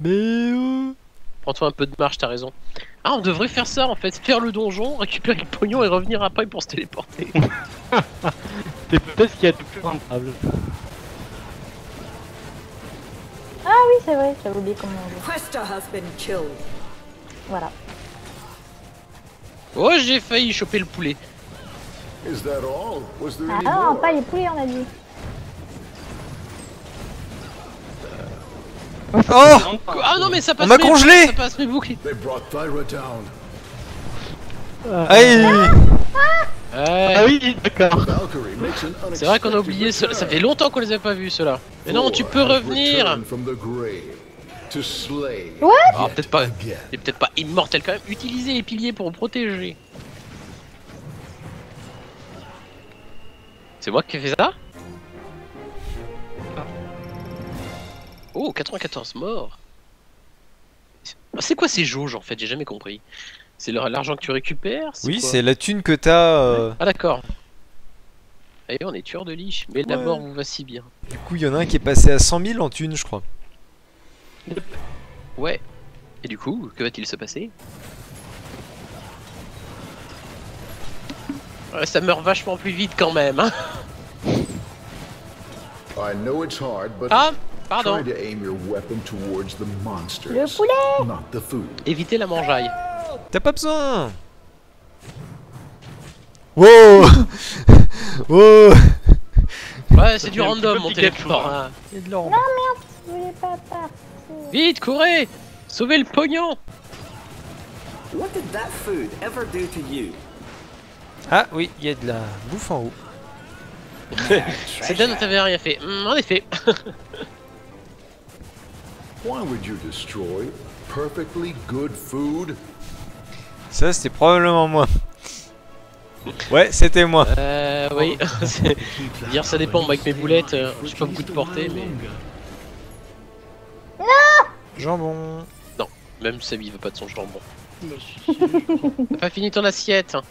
Mais euh... Prends-toi un peu de marche, t'as raison. Ah, on devrait faire ça en fait, faire le donjon, récupérer le pognon et revenir après pour se téléporter. C'est peut-être ce qu'il y a de plus rentable. Ah oui, c'est vrai, j'avais oublié comment on joue. Questa has been killed. Voilà. Oh, j'ai failli choper le poulet. Is that all? Was there Ah non, pas les poulets, on a dit. Oh Ah non, mais ça passe m'a mes- congelé Ça passe mes boucles. They brought Thyra down. Aïe Ouais. Ah oui, d'accord. Valkyrie makes an C'est vrai qu'on a oublié ceux Ça fait longtemps qu'on les a pas vus ceux-là. Mais non, tu peux revenir. returned from the grave to slay What? Ah, peut-être pas. est peut-être pas immortel quand même. Utilisez les piliers pour protéger. C'est moi qui ai fait ça? Oh, 94 morts. C'est quoi ces jauges en fait? J'ai jamais compris. C'est l'argent que tu récupères Oui, c'est la thune que t'as. euh, Ah d'accord. Et on est tueur de liche, mais la Ouais. mort vous va si bien. Du coup, il y en a un qui est passé à 100 000 en thune, je crois. Ouais. Et du coup, que va-t-il se passer? Ouais, Ça meurt vachement plus vite quand même. Hein I know it's hard, but ah, pardon. try to aim your weapon towards the monsters, Le poulet not the food. Évitez la mangeaille. T'as pas besoin Wow Wow Ouais, c'est du random mon. Pikachu. hein. A de l'or. Je voulais pas partir. Vite, courez Sauvez le pognon What did that food ever do to you? Ah oui, il y a de la bouffe en haut. C'est bien, t'avais rien fait. Hmm, en effet. Ça, c'était probablement moi. Ouais, c'était moi. Euh, oui. C'est- Dire ça dépend, moi avec mes boulettes, euh, j'ai pas beaucoup de portée, mais Jambon. même Samy veut pas de son jambon. T'as pas fini ton assiette hein.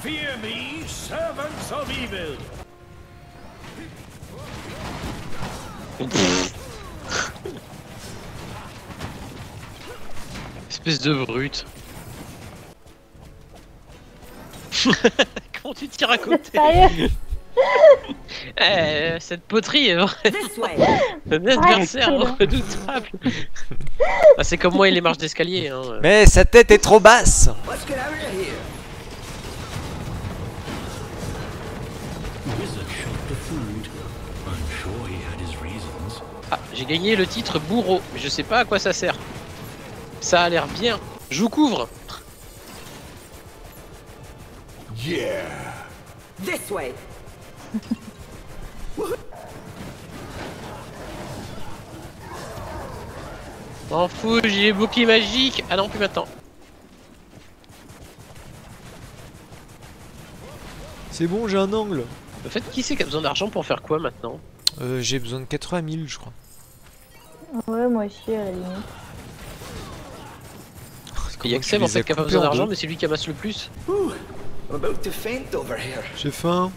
Fear me, servants of evil. Espèce de brute. Comment tu tires à côté Eh, Cette poterie est vraiment This way. un adversaire redoutable. Ah, c'est comme moi et les marches d'escalier. Hein. Mais sa tête est trop basse. Ah, j'ai gagné le titre bourreau, mais je sais pas à quoi ça sert. Ça a l'air bien. Je vous couvre. Yeah. This way. M'en fous, j'ai les boucliers magiques. Ah non, plus maintenant. C'est bon, j'ai un angle. En fait, qui c'est qui a besoin d'argent pour faire quoi maintenant? Euh, j'ai besoin de 80 000, je crois. Ouais, moi aussi, à la limite. Il y a que Seb en fait qui a pas besoin d'argent, mais c'est lui qui amasse le plus. Ooh, I'm about to faint over here. J'ai faim.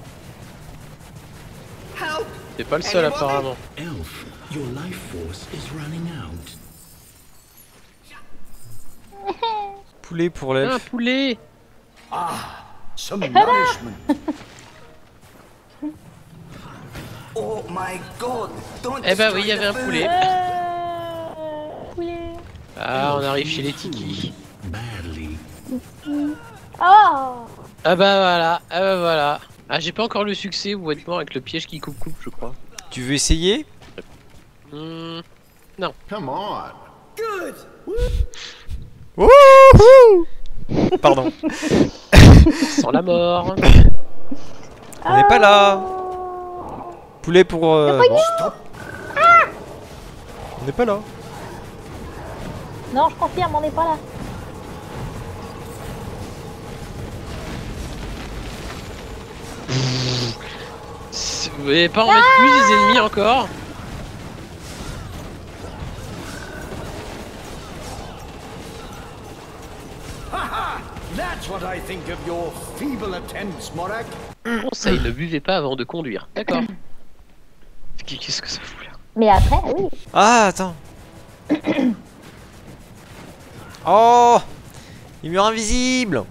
C'est pas le seul apparemment. Elf, your life force is running out. Poulet pour Un l'elfe. poulet Some nourishment. Eh bah oui, il y avait un poulet. Euh... Poulet. Ah, on arrive chez les Tiki. Oh Ah bah voilà, ah bah voilà. Ah, j'ai pas encore le succès, vous êtes mort avec le piège qui coupe coupe, je crois. Tu veux essayer? Hmm, Come on. Good! Wouhou Pardon. sans la mort. On n'est pas là. Poulet pour. euh, bon. On n'est pas là. Non, je confirme, on n'est pas là. Vous voulez pas en mettre plus des ennemis encore That's what I think of your feeble attempts, Morak. Conseil, ne buvez pas avant de conduire. D'accord. Qu'est-ce que ça fout là Mais après, oui. Ah, attends. Oh Les murs invisibles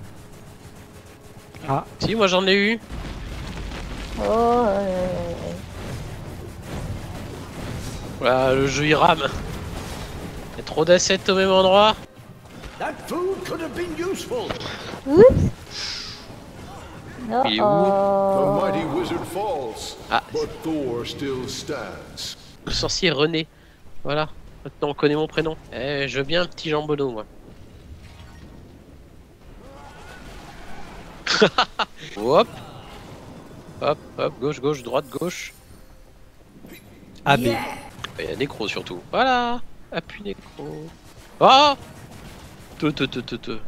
Si, moi j'en ai eu. Oh, euh, Voilà, le jeu il rame. Il y a trop d'assets au même endroit. That food could have been useful. Oups. Oh, Il est où The oh. mighty wizard falls, Ah. Le sorcier René. Voilà. Maintenant on connaît mon prénom. Eh, je veux bien un petit jambonneau, moi. hop. Hop, hop, gauche, gauche, droite, gauche. AB. Il y a Nécro surtout. Voilà. Appuie Nécro. Oh Te, te, te, te, te.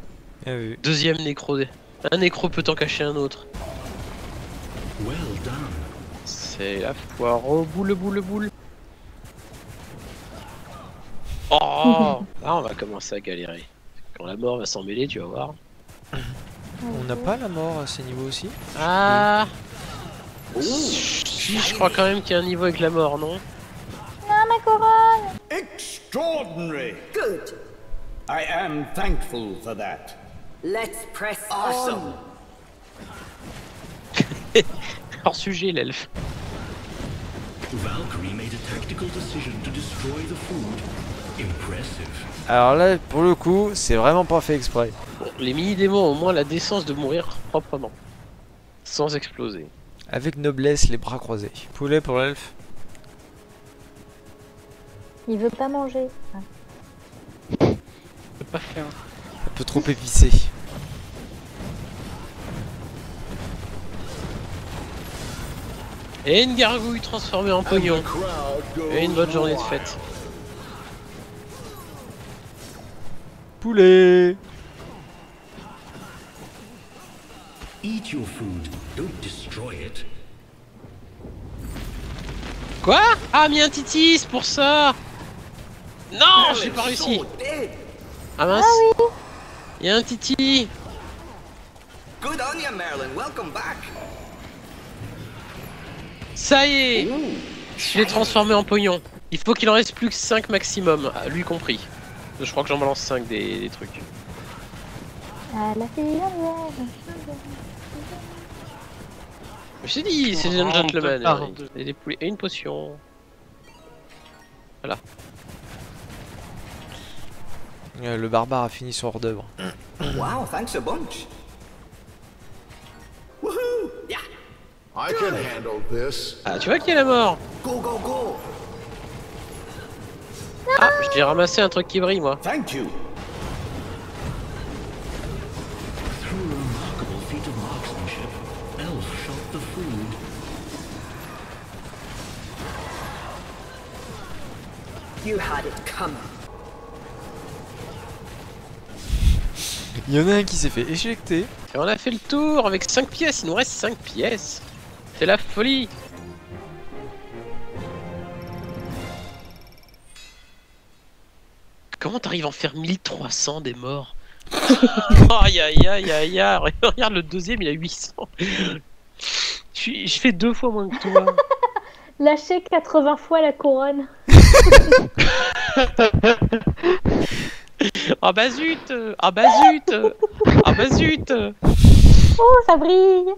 Ah oui. Deuxième Nécro. Un Nécro peut en cacher un autre. C'est la foire au boule, boule, boule. Oh Là, on va commencer à galérer. Quand la mort va s'en mêler, tu vas voir. On n'a pas la mort à ces niveaux aussi Ah Si, je crois quand même qu'il y a un niveau avec la mort, non? Non, ma couronne. Extraordinary. Good. I am thankful for that. Let's press Awesome. on. Hors sujet, l'elfe. Alors là, pour le coup, c'est vraiment pas fait exprès. Bon, les mini-démons ont au moins la décence de mourir proprement. Sans exploser. Avec noblesse, les bras croisés. Poulet pour l'elfe. Il veut pas manger. Ah. Je peux pas faire. Un peu trop épicé. Et une gargouille transformée en pognon. Et une bonne journée de fête. Poulet Eat your food. Don't destroy it. Quoi? Ah, mis un titis pour ça Non, j'ai pas réussi. Ah mince, Ah il y a un titi. Good on you, Merlin. Welcome back. Ça y est Je l'ai transformé en pognon. Il faut qu'il en reste plus que 5 maximum, ah, lui compris. Je crois que j'en balance 5 des, des trucs. Ah. Je suis dit, c'est un gentleman. Et des poulets et une potion. Euh, Le barbare a fini son hors d'œuvre. Wow, thanks a bunch. I can handle this. Ah, tu vois qu'il y a la mort Go, go, go. Ah, j'ai ramassé un truc qui brille, moi. Thank you. Through a remarkable feat of marksmanship, Elf shot the food. You had it coming. Il y en a un qui s'est fait éjecter. Et on a fait le tour avec 5 pièces, il nous reste 5 pièces. C'est la folie. Comment t'arrives à en faire 1300 des morts Aïe aïe aïe aïe aïe. Regarde le deuxième il a 800 je, je fais deux fois moins que toi. Lâcher 80 fois la couronne. Ah bah zut Ah bah zut Ah bah zut. Oh, ça brille.